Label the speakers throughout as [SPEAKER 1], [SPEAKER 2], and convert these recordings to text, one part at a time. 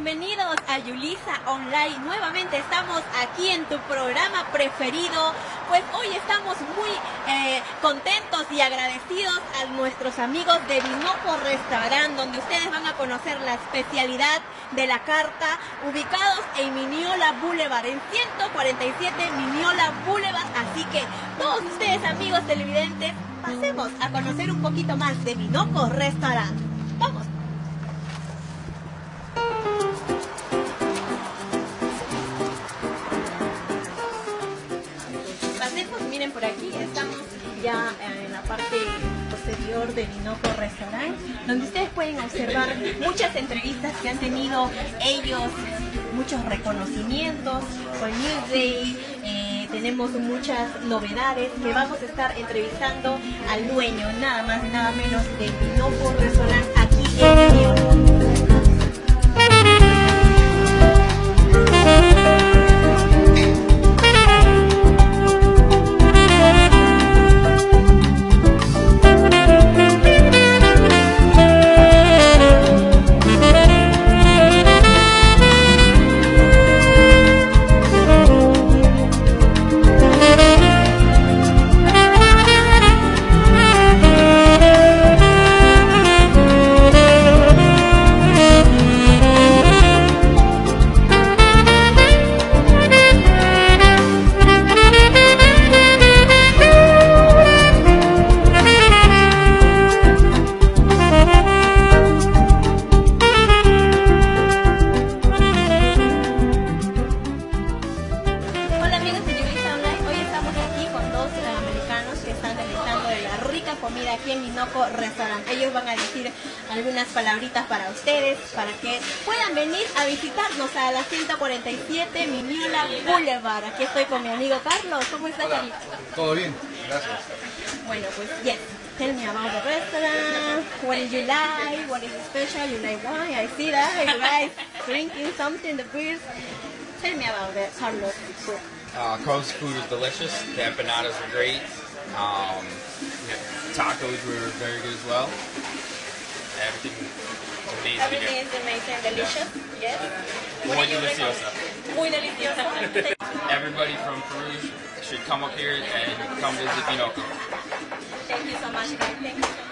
[SPEAKER 1] bienvenidos a Yulisa Online. Nuevamente estamos aquí en tu programa preferido. Pues hoy estamos muy eh, contentos y agradecidos a nuestros amigos de Vinoco Restaurant, donde ustedes van a conocer la especialidad de la carta, ubicados en Miniola Boulevard, en 147 Miniola Boulevard. Así que todos ustedes, amigos televidentes, pasemos a conocer un poquito más de Vinoco Restaurant. De Vinoco Restaurant, donde ustedes pueden observar muchas entrevistas que han tenido ellos, muchos reconocimientos con Newsday, eh, tenemos muchas novedades que vamos a estar entrevistando al dueño, nada más nada menos de Vinoco Restaurant aquí en León. Minoco Restaurant. Ellos van a decir algunas palabritas para ustedes, para que puedan venir a visitarnos a la 147 Miniola Boulevard. Aquí estoy con mi amigo Carlos. ¿Cómo estás,
[SPEAKER 2] Hola,
[SPEAKER 1] Carlos?
[SPEAKER 2] todo bien, gracias.
[SPEAKER 1] Bueno, pues yes. Tell me about the restaurant. What did you like? What is special? You like wine? I see that. You guys drinking something, the beers. Tell me about it, Carlos.
[SPEAKER 3] Uh, Carl's food was delicious. The empanadas were great. Um, tacos were very good as well. Everything amazing
[SPEAKER 1] Everything
[SPEAKER 3] here.
[SPEAKER 1] is amazing, delicious. Yes.
[SPEAKER 3] Muy deliciosa.
[SPEAKER 1] Muy deliciosa.
[SPEAKER 3] Everybody from Peru should come up here and come visit Pinoco.
[SPEAKER 1] Thank you so much. Thank you so much.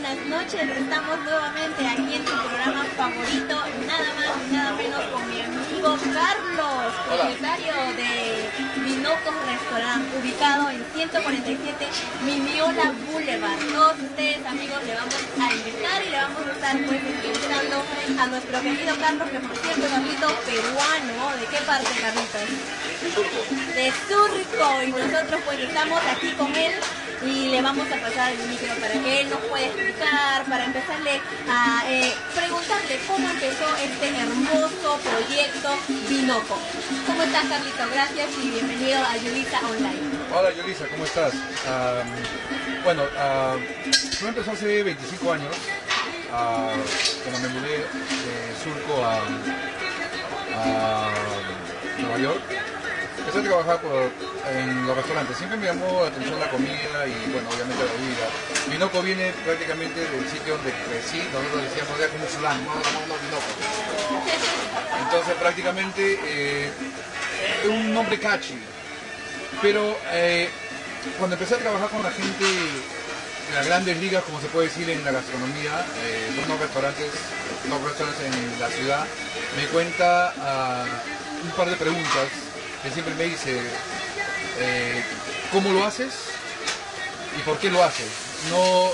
[SPEAKER 1] Buenas noches. Estamos nuevamente aquí en tu programa favorito, nada más y nada menos con mi amigo Carlos, propietario de Minocos Restaurant, ubicado en 147 Mimiola Boulevard. Todos ustedes amigos le vamos a invitar y le vamos a estar pues entrevistando a nuestro querido Carlos, que por cierto es Carlito peruano. ¿De qué parte Carlitos? de Surco y nosotros pues estamos aquí con él y le vamos a pasar el micro para que él nos pueda explicar, para empezarle a eh, preguntarle cómo empezó este hermoso proyecto Binoco. ¿Cómo estás Carlito? Gracias y bienvenido a Yulisa Online.
[SPEAKER 2] Hola Yolisa, ¿cómo estás? Bueno, todo empezó hace 25 años, cuando me mudé de Surco a, a Nueva York. Empecé a trabajar en los restaurantes. Siempre me llamó la atención la comida y, bueno, obviamente la bebida. Binoco viene prácticamente del sitio donde crecí. Nosotros decíamos, ya como fulano, no, no, no, Binoco. Entonces, prácticamente eh, un nombre catchy. Pero eh, cuando empecé a trabajar con la gente de las grandes ligas, como se puede decir en la gastronomía, eh, restaurantes, dos restaurantes en la ciudad, me cuenta ah, un par de preguntas que siempre me dice, eh, ¿cómo lo haces? ¿Y por qué lo haces? No,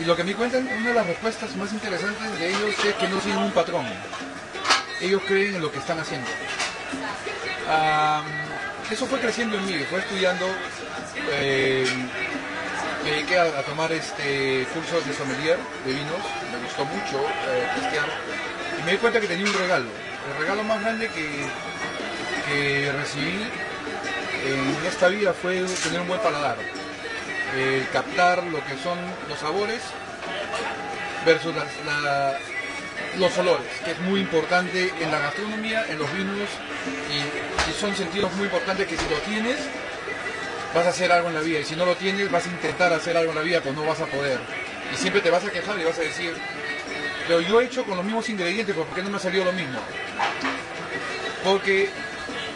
[SPEAKER 2] y lo que me di cuenta, una de las respuestas más interesantes de ellos es que no siguen un patrón. Ellos creen en lo que están haciendo. Eso fue creciendo en mí, fue estudiando, eh, me dediqué a, tomar este cursos de sommelier de vinos, me gustó mucho eh, y me di cuenta que tenía un regalo, el regalo más grande que, que recibí en esta vida fue tener un buen paladar, captar lo que son los sabores versus los olores, que es muy importante en la gastronomía, en los vinos, y, son sentidos muy importantes que si lo tienes, vas a hacer algo en la vida, y si no lo tienes, vas a intentar hacer algo en la vida, pues no vas a poder. Y siempre te vas a quejar y vas a decir, Pero yo he hecho con los mismos ingredientes, ¿por qué no me ha salido lo mismo? Porque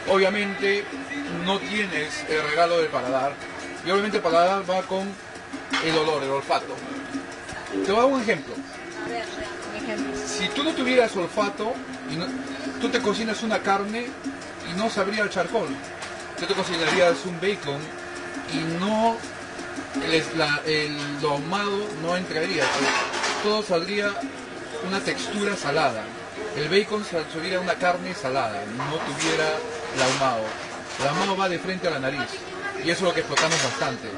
[SPEAKER 2] obviamente no tienes el regalo del paladar. Y obviamente el paladar va con el olor, el olfato. Te voy a dar un ejemplo. Si tú no tuvieras olfato, y tú te cocinas una carne y no sabría el charcol. Tú te cocinarías un bacon y no el, la- el no entraría. Todo saldría una textura salada. El bacon sal- sería una carne salada, no tuviera El ahumado va de frente a la nariz y eso es lo que explotamos bastante.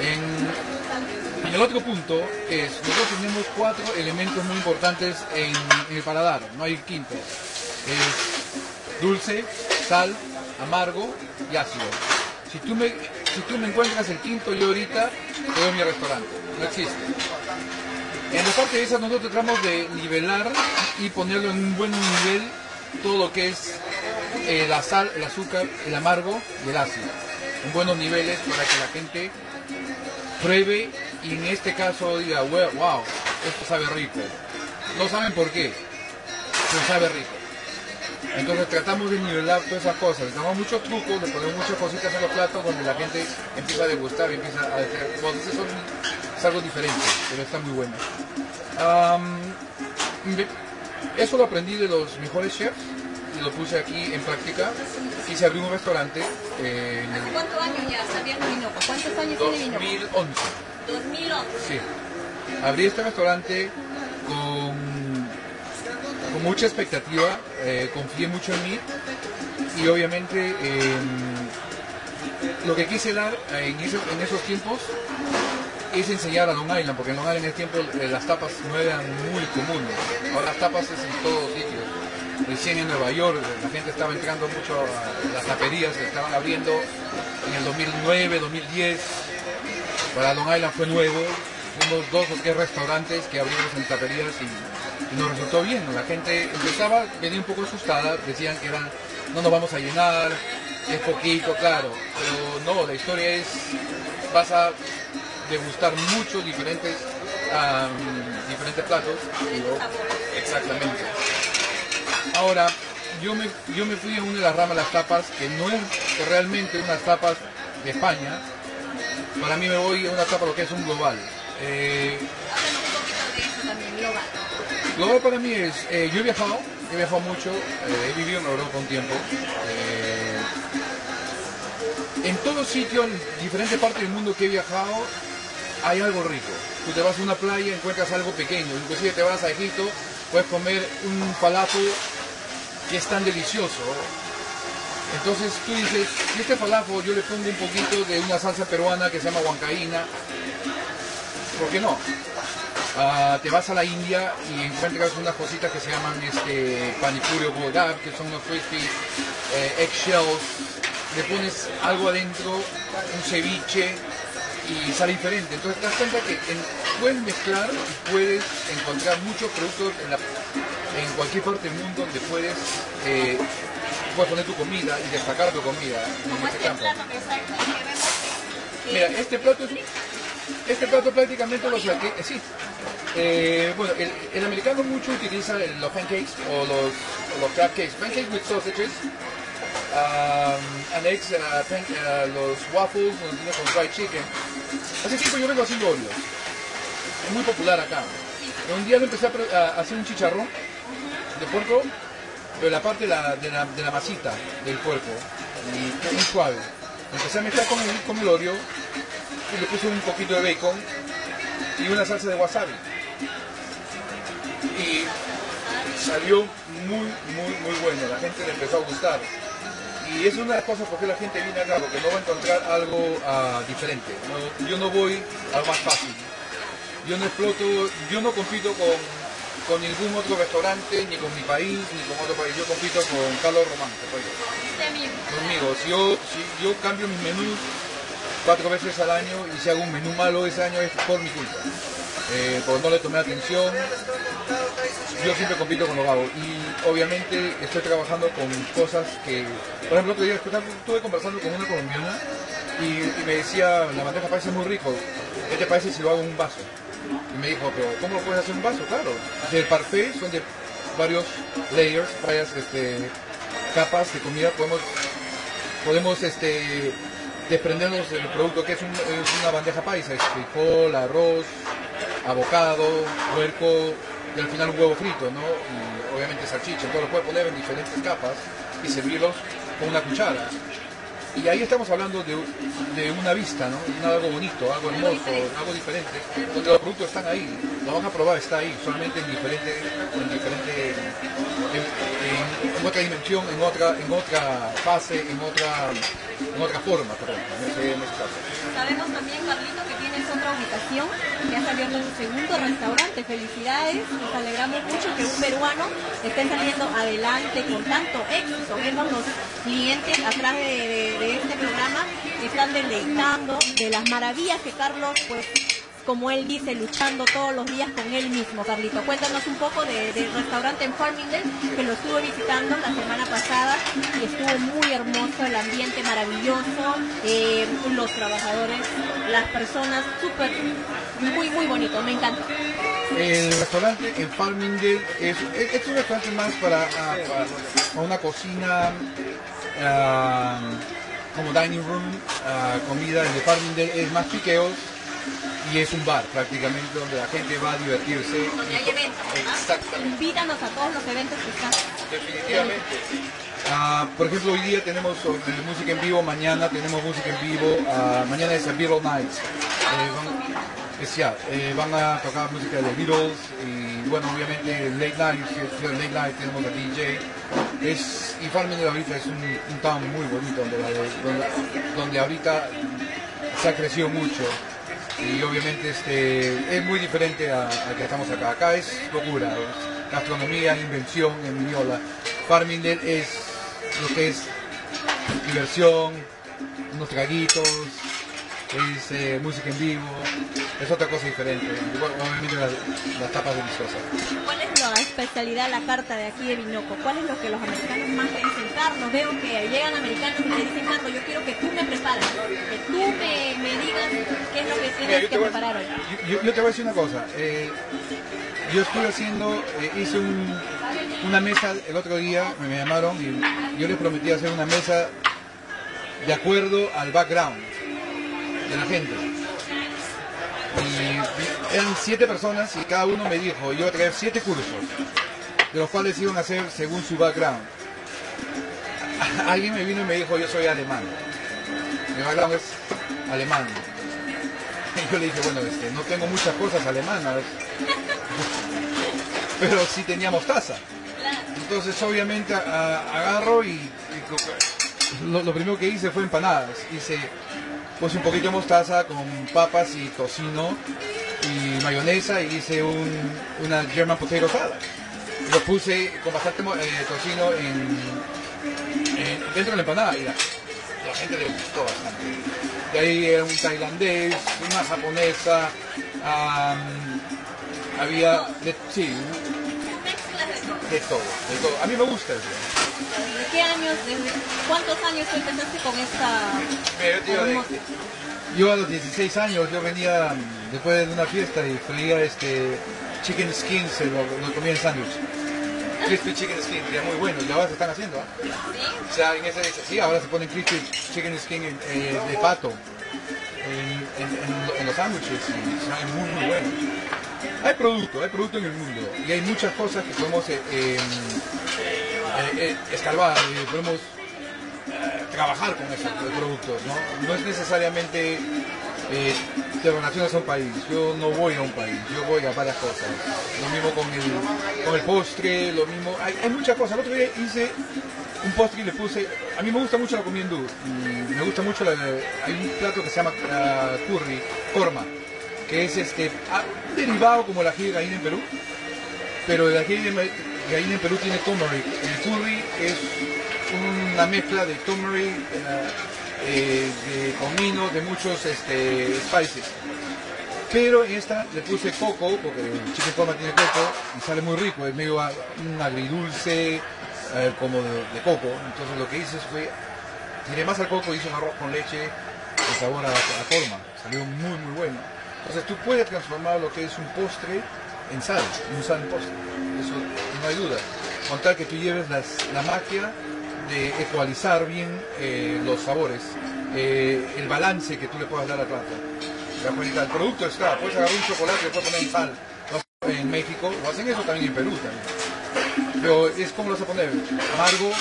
[SPEAKER 2] En, el otro punto es, nosotros tenemos cuatro elementos muy importantes en, el paladar, no hay quinto. Es dulce, sal, amargo y ácido. Si tú me, si tú me encuentras el quinto yo ahorita, te doy mi restaurante. No existe. En la parte de esa nosotros tratamos de nivelar y ponerlo en un buen nivel todo lo que es eh, la sal, el azúcar, el amargo y el ácido. En buenos niveles para que la gente pruebe y en este caso diga, "Wow, esto sabe rico. No saben por qué, pero sabe rico. Entonces tratamos de nivelar todas esas cosas. Le damos muchos trucos, le ponemos muchas cositas en los platos donde la gente empieza a degustar y empieza a decir, bueno, eso es algo diferente, pero está muy bueno. Me- eso lo aprendí de los mejores chefs lo puse aquí en práctica. Quise abrir un restaurante eh, en
[SPEAKER 1] ¿Hace
[SPEAKER 2] el
[SPEAKER 1] cuántos años ya abierto Vinoco? ¿Cuántos años tiene Vinoco?
[SPEAKER 2] 2011.
[SPEAKER 1] 2011.
[SPEAKER 2] Sí. Abrí este restaurante con, con mucha expectativa, eh, confié mucho en mí y obviamente eh, lo que quise dar en, ese- en esos tiempos es enseñar a Long Island, porque en Long Island en ese tiempo eh, las tapas no eran muy comunes. Ahora las tapas es en todos sitios. Recién en Nueva York la gente estaba entrando mucho a las taperías que estaban abriendo en el 2009, 2010. Para Long Island fue nuevo, unos dos o tres restaurantes que abrimos en taperías y, nos resultó bien. La gente empezaba, venía un poco asustada, decían que eran, no nos vamos a llenar, es poquito, claro, pero no, la historia es, vas a degustar muchos diferentes, diferentes platos. y luego- exactamente. Ahora, yo me, yo me fui a una de las ramas las tapas, que no es realmente unas tapas de España, para mí me voy a una tapa lo que es un global. Eh,
[SPEAKER 1] global.
[SPEAKER 2] para mí es, eh, yo he viajado, he viajado mucho, eh, he vivido en Europa un tiempo. en todo sitio, en diferentes partes del mundo que he viajado, hay algo rico. Tú te vas a una playa, encuentras algo pequeño, inclusive te vas a Egipto, puedes comer un falafel que es tan delicioso. Entonces tú dices, si este falafel yo le pongo un poquito de una salsa peruana que se llama huancaína, ¿por qué no? Ah, te vas a la India y encuentras unas cositas que se llaman este, panipuri o que son unos crispy eh, eggshells. Le pones algo adentro, un ceviche y sale diferente. Entonces te das cuenta que en- puedes mezclar y puedes encontrar muchos productos en, la- en cualquier parte del mundo donde puedes, eh, puedes poner tu comida y destacar tu comida en este
[SPEAKER 1] este
[SPEAKER 2] campo. Mira, este plato es este plato prácticamente lo saqué, eh, sí. Eh, bueno, el, el americano mucho utiliza los pancakes o los, o los crab cakes. Pancakes with sausages. Um, and eggs, uh, pan- uh, los waffles los con fried chicken. Hace tiempo yo vengo haciendo Oreos. Es muy popular acá. Un día lo empecé a hacer un chicharrón de puerco, pero la parte de la, de la, de masita del puerco, muy suave. Empecé a mezclar con el, con el Oreo y le puse un poquito de bacon y una salsa de wasabi. Y salió muy, muy, muy bueno. La gente le empezó a gustar. Y es una de las cosas por qué la gente viene acá, porque no va a encontrar algo ah, diferente. Yo no voy a lo más fácil. Yo no exploto, yo no compito con, con ningún otro restaurante, ni con mi país, ni con otro país. Yo compito con Carlos Román, conmigo. Si yo, si yo cambio mis menús cuatro veces al año y si hago un menú malo ese año es por mi culpa. Eh, porque no le tomé atención. Yo siempre compito con lo hago. Y obviamente estoy trabajando con cosas que, por ejemplo, otro día estuve conversando con una colombiana y, me decía, la bandeja parece muy rico. ¿Qué te si lo hago en un vaso? Y me dijo, pero ¿cómo puedes hacer un vaso? Claro, del parfait son de varios layers, varias este, capas de comida, podemos, podemos este, desprendernos del producto que es, es una bandeja paisa, es frijol, arroz, abocado, puerco y al final un huevo frito, ¿no? Y obviamente salchicha, entonces lo puedes poner en diferentes capas y servirlos con una cuchara. Y ahí estamos hablando de, de una vista, ¿no? De algo bonito, algo hermoso, algo diferente, donde los productos están ahí, lo van a probar, está ahí, solamente en diferente, en diferente, en, en- en otra dimensión, en otra, en otra fase, en otra, en otra forma, perdón, en ese, en ese caso.
[SPEAKER 1] Sabemos también, Carlito, que tienes otra ubicación, que has abierto tu segundo restaurante. Felicidades, nos alegramos mucho que un peruano esté saliendo adelante con tanto éxito. Vemos los clientes atrás de este programa que están deleitando de las maravillas que Carlos, pues, como él dice, luchando todos los días con él mismo. Carlito, cuéntanos un poco de- del restaurante en Farmingdale, que lo estuve visitando la semana pasada y estuvo muy hermoso, el ambiente maravilloso, eh, los trabajadores, las personas, súper, muy, muy bonito, me encanta.
[SPEAKER 2] El restaurante en Farmingdale es, es, un restaurante más para, ah, para- una cocina ah, como dining room, ah, comida. De Farmingdale es más piqueos y es un bar prácticamente donde la gente va a divertirse.
[SPEAKER 1] Donde hay eventos. Invítanos a todos los eventos que están.
[SPEAKER 2] Definitivamente. Ah, por ejemplo, hoy día tenemos eh, música en vivo, mañana tenemos música en vivo, ah, mañana es a Beatles Nights. Eh, van, es ya, eh, van a tocar música de Beatles y bueno, obviamente Late Night, Late Night tenemos a DJ. Es, y Farmingdale ahorita es un, un town muy bonito donde, donde ahorita se ha crecido mucho y obviamente este es muy diferente a, a que estamos acá. Acá es locura, es gastronomía, invención en Miñola. Farmingdale es lo que es diversión, unos traguitos, es eh, música en vivo, es otra cosa diferente. Bueno, obviamente las, las tapas deliciosas.
[SPEAKER 1] ¿Cuál es la especialidad, la carta de aquí de Vinoco? ¿Cuál es lo que los americanos más te dicen? Carlos, veo que llegan americanos y te dicen, Carlos, yo quiero que tú me prepares, que tú me, me digas qué es lo que
[SPEAKER 2] Mira,
[SPEAKER 1] tienes
[SPEAKER 2] yo,
[SPEAKER 1] que preparar hoy.
[SPEAKER 2] yo- yo- yo te voy a decir una cosa. eh, yo estuve haciendo, eh, hice un- una mesa el otro día, me, me llamaron y yo les prometí hacer una mesa de acuerdo al background de la gente. Eran siete personas y cada uno me dijo, yo voy a traer siete cursos, de los cuales iban a hacer según su background. Alguien me vino y me dijo, yo soy alemán. Mi background es alemán. Y yo le dije, bueno, este, no tengo muchas cosas alemanas, pero sí tenía mostaza. Entonces obviamente a- agarro y, lo, lo primero que hice fue empanadas. Hice puse un poquito de mostaza con papas y tocino y mayonesa y hice un, una German potato salad. Lo puse con bastante eh, tocino en, en- dentro de la empanada y la, la gente le gustó bastante. De ahí era un tailandés, una japonesa, había, de, sí,
[SPEAKER 1] Mezclas de todo.
[SPEAKER 2] de todo, de todo. A mí me gusta eso.
[SPEAKER 1] ¿De qué años, desde cuántos años tú empezaste con esta
[SPEAKER 2] Mira, yo a los 16 años, yo venía después de una fiesta y freía este chicken skins, se lo, lo comía en sándwich. Crispy chicken skin, que era muy bueno, y ahora se están haciendo, ¿ah? O sea, en ese, sí, ahora se ponen crispy chicken skin eh, de pato en, en- en- en los sándwiches y muy, muy buenos. Hay producto, hay producto en el mundo y hay muchas cosas que podemos eh, eh, eh, escarbar, eh, podemos eh, trabajar con esos productos, ¿no? No es necesariamente eh, te relacionas a un país, yo no voy a un país, yo voy a varias cosas. Lo mismo con el, con el postre, lo mismo, hay, muchas cosas. El otro día hice un postre y le puse, a mí me gusta mucho la comida hindú, me gusta mucho, la, hay un plato que se llama curry, korma, que es este, ah, derivado como el ají de gallina en Perú, pero el ají de ma- gallina en Perú tiene turmeric. El curry es una mezcla de turmeric, eh, de comino, de muchos este, spices. Pero esta le puse coco, porque el chicken korma tiene coco y sale muy rico, es medio un agridulce eh, como de, de coco. Entonces lo que hice fue, tiré más al coco, hice un arroz con leche de sabor a, a. Salió muy muy bueno. Entonces tú puedes transformar lo que es un postre en sal, un sal en postre. Eso no hay duda. Con tal que tú lleves la magia de ecualizar bien eh, los sabores, eh, el balance que tú le puedas dar al plato. ¿Te das cuenta? El producto está, puedes agarrar un chocolate y puedes poner en sal. En México, lo hacen eso también en Perú también. Pero es como lo vas a poner, amargo,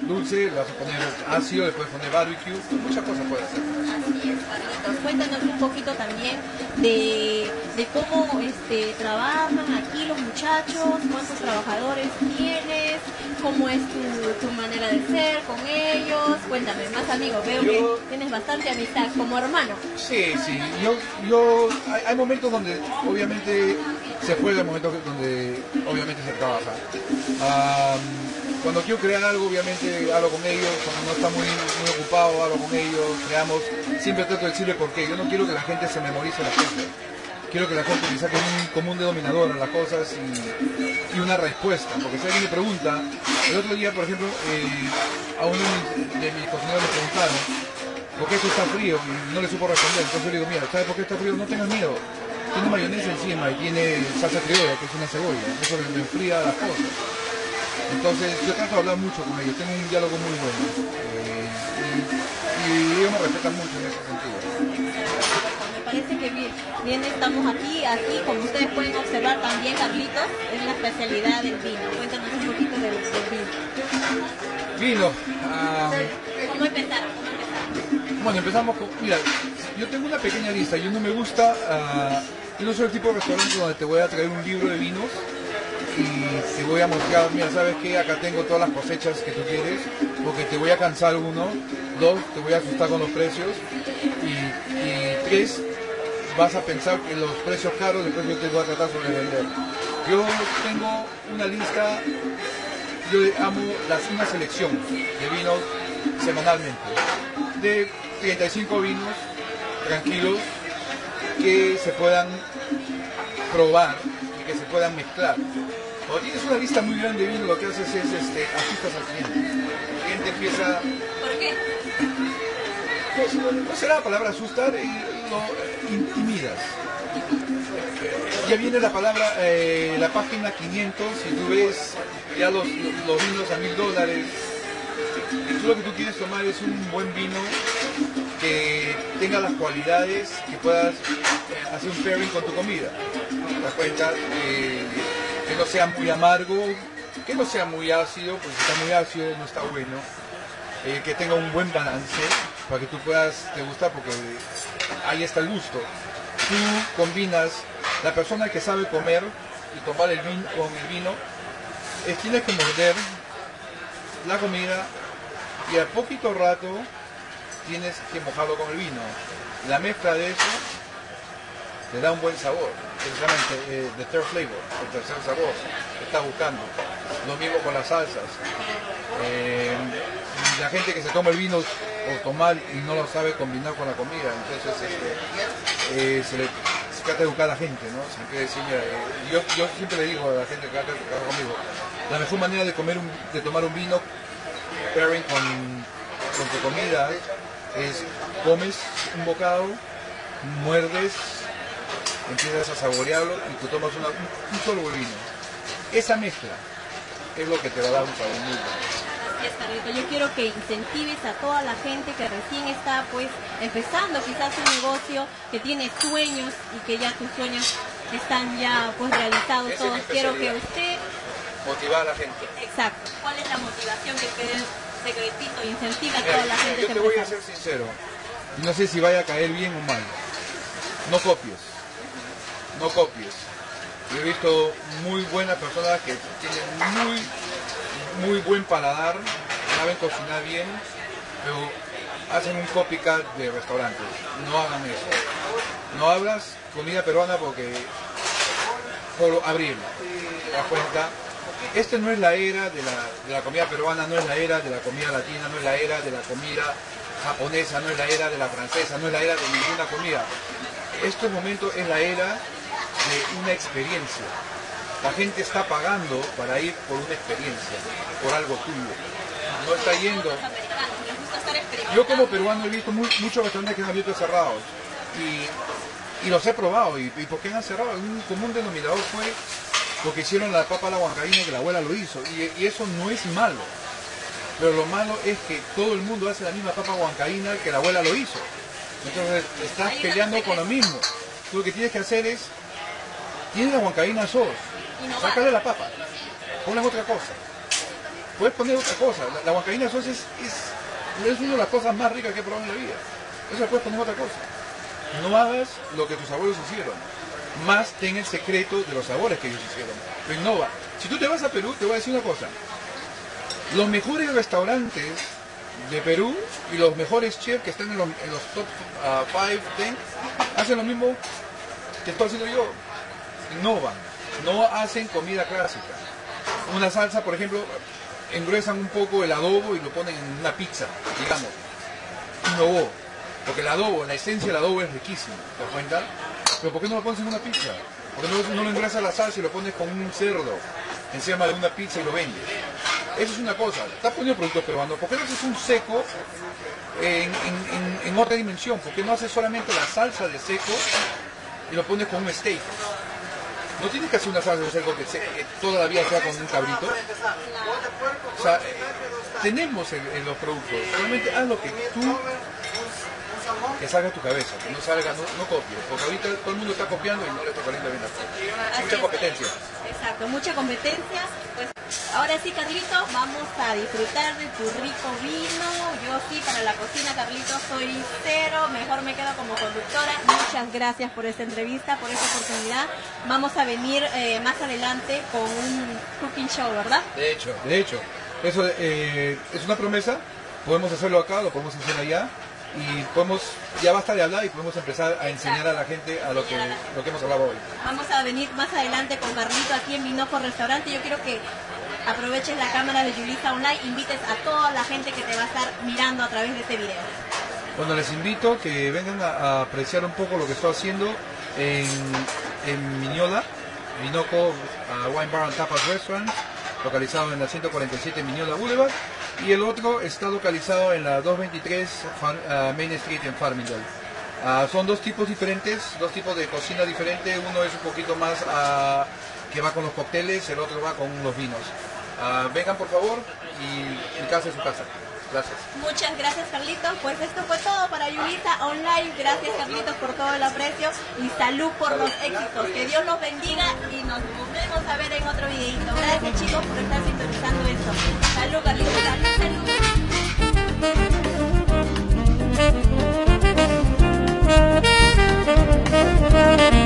[SPEAKER 2] dulce, le vas a poner ácido, le puedes poner barbecue, muchas cosas puedes hacer.
[SPEAKER 1] Así es, Carlitos. Cuéntanos un poquito también de, de cómo este, trabajan aquí los muchachos, cuántos trabajadores tienes, cómo es tu, tu manera de ser con ellos. Cuéntame, más amigos, veo
[SPEAKER 2] Yo-
[SPEAKER 1] que tienes bastante amistad como hermano.
[SPEAKER 2] Sí, sí. Yo, yo, hay, hay momentos donde obviamente se juega, hay momentos donde obviamente se trabaja. Cuando quiero crear algo, obviamente hablo con ellos. Cuando no está muy, muy ocupado, hablo con ellos. Creamos. Siempre trato de decirle por qué. Yo no quiero que la gente se memorice las cosas. Quiero que la gente le saque un común denominador a las cosas y, una respuesta. Porque si alguien me pregunta, el otro día, por ejemplo, eh, a uno de mis, cocineros le preguntaron ¿por qué esto está frío? Y no le supo responder. Entonces yo le digo, mira, ¿sabes por qué está frío? No tengas miedo. Tiene mayonesa encima y tiene salsa criolla, que es una cebolla. Eso le enfría las cosas. Entonces yo trato de hablar mucho con ellos, tengo un diálogo muy bueno. eh, y, y ellos me respetan mucho en ese sentido.
[SPEAKER 1] Me parece que bien, bien estamos aquí, aquí como ustedes pueden observar también, Carlitos, es la especialidad del vino. Cuéntanos un poquito del, del vino.
[SPEAKER 2] Vino. ah,
[SPEAKER 1] ¿Cómo empezaron? ¿Cómo empezaron?
[SPEAKER 2] bueno, empezamos con... Mira, yo tengo una pequeña lista. Yo no me gusta... ah, yo no soy el tipo de restaurante donde te voy a traer un libro de vinos y te voy a mostrar, mira, ¿sabes qué? Acá tengo todas las cosechas que tú quieres, porque te voy a cansar uno, dos, te voy a asustar con los precios y, tres, vas a pensar que los precios caros, después yo te voy a tratar sobre vender. Yo tengo una lista, yo amo las, una selección de vinos semanalmente, de 35 vinos tranquilos que se puedan probar y que se puedan mezclar. Cuando tienes una lista muy grande de vinos, lo que haces es este, asustas al cliente. El cliente empieza
[SPEAKER 1] ¿Por qué?
[SPEAKER 2] pues, no será la palabra asustar, eh, lo intimidas. Ya viene la palabra, eh, la página 500, y tú ves ya los, los vinos a mil dólares. Tú lo que tú quieres tomar es un buen vino que tenga las cualidades que puedas eh, hacer un pairing con tu comida. ¿Te das cuenta? Eh, que no sea muy amargo, que no sea muy ácido, porque si está muy ácido no está bueno eh, que tenga un buen balance para que tú puedas te gusta porque ahí está el gusto. Tú combinas la persona que sabe comer y tomar el vino con el vino, es, tienes que morder la comida y a poquito rato tienes que mojarlo con el vino. La mezcla de eso te da un buen sabor, precisamente eh, the third flavor, el tercer sabor que estás buscando. Lo mismo con las salsas. Eh, la gente que se toma el vino o tomar y no lo sabe combinar con la comida, entonces este, eh, se le se trata de educar a la gente, ¿no? Se quiere decir, mira, yo, yo siempre le digo a la gente que trabaja conmigo, la mejor manera de comer un- de tomar un vino pairing con, con tu comida es comes un bocado, muerdes, empiezas a saborearlo y tú tomas una- un, solo vino. Esa mezcla es lo que te va a dar un sabor muy bueno.
[SPEAKER 1] Yo quiero que incentives a toda la gente que recién está pues empezando quizás un negocio, que tiene sueños y que ya tus sueños están ya pues realizados
[SPEAKER 2] Esa
[SPEAKER 1] todos. Quiero que usted,
[SPEAKER 2] Motivar a la gente.
[SPEAKER 1] exacto, ¿cuál es la motivación que usted secretito incentiva a toda la gente
[SPEAKER 2] yo te voy a ser sincero. No sé si vaya a caer bien o mal. No copies. No copies. Yo he visto muy buenas personas que tienen muy, muy buen paladar, saben cocinar bien, pero hacen un copycat de restaurantes. No hagan eso. No hablas comida peruana porque por abrir. ¿Te cuenta? Esta no es la era de la, de la comida peruana, no es la era de la comida latina, no es la era de la comida japonesa, no es la era de la francesa, no es la era de ninguna comida. Este momento es la era de una experiencia. La gente está pagando para ir por una experiencia, por algo tuyo. No está yendo. Yo como peruano he visto mu- muchos restaurantes que han abierto cerrados y, Y los he probado. ¿Y, y por qué han cerrado? Un común denominador fue porque hicieron la papa a la huancaína que la abuela lo hizo. Y, y eso no es malo. Pero lo malo es que todo el mundo hace la misma papa huancaína que la abuela lo hizo. Entonces estás peleando con lo mismo. Tú lo que tienes que hacer es, tienes la huancaína sos, sácale la papa, pones otra cosa. Puedes poner otra cosa. La, la huancaína sos es, es, es una de las cosas más ricas que he probado en la vida. Eso puedes poner otra cosa. No hagas lo que tus abuelos hicieron. Más ten el secreto de los sabores que ellos hicieron. Pero innova. Si tú te vas a Perú, te voy a decir una cosa. Los mejores restaurantes de Perú y los mejores chefs que están en los, en los top 5, 10, hacen lo mismo que estoy haciendo yo. Innovan. No hacen comida clásica. Una salsa, por ejemplo, engruesan un poco el adobo y lo ponen en una pizza, digamos. Innovó. Porque el adobo, la esencia del adobo es riquísima, ¿te das cuenta? Pero ¿por qué no lo pones en una pizza? ¿Por qué no, no lo engrasas la salsa y lo pones con un cerdo encima de una pizza y lo vendes? Eso es una cosa. Estás poniendo productos peruanos. ¿Por qué no haces un seco en otra dimensión? ¿Por qué no haces solamente la salsa de seco y lo pones con un steak? No tienes que hacer una salsa de seco que, se- que toda la vida sea con un cabrito. O sea, eh, tenemos en, en los productos. Solamente haz lo que tú que salga tu cabeza, que no salga, no, no copies, porque ahorita todo el mundo está copiando y no le está saliendo bien las cosas. Mucha competencia.
[SPEAKER 1] Exacto, mucha competencia. Pues ahora sí, Carlito, vamos a disfrutar de tu rico vino. Yo sí, para la cocina, Carlito, soy cero. Mejor me quedo como conductora. Muchas gracias por esta entrevista, por esta oportunidad. Vamos a venir eh, más adelante con un cooking show, ¿verdad?
[SPEAKER 2] De hecho, de hecho, eso eh, es una promesa. Podemos hacerlo acá, lo podemos hacer allá y podemos, ya basta de hablar y podemos empezar a enseñar a la gente a lo que, lo que hemos hablado hoy.
[SPEAKER 1] Vamos a venir más adelante con Carlito aquí en Minojo Restaurante. Yo quiero que aproveches la cámara de Yulisa Online, invites a toda la gente que te va a estar mirando a través de este video.
[SPEAKER 2] Bueno, les invito que vengan a, a apreciar un poco lo que estoy haciendo en, en Miñola, Minoco uh, Wine Bar and Tapas Restaurant, localizado en la 147 Miñola Boulevard, y el otro está localizado en la 223 Far- uh, Main Street en Farmingdale. Ah, son dos tipos diferentes, dos tipos de cocina diferentes. Uno es un poquito más ah, que va con los cócteles, el otro va con los vinos. Ah, vengan por favor y mi casa es su casa. Gracias.
[SPEAKER 1] Muchas gracias, Carlitos. Pues esto fue todo para Yulisa Online. Gracias, Carlitos, por todo el aprecio y salud por los éxitos. Que Dios los bendiga y nos volvemos a ver en otro videito. Gracias, chicos, por estar sintonizando esto. Salud, Carlitos. Salud, salud. salud.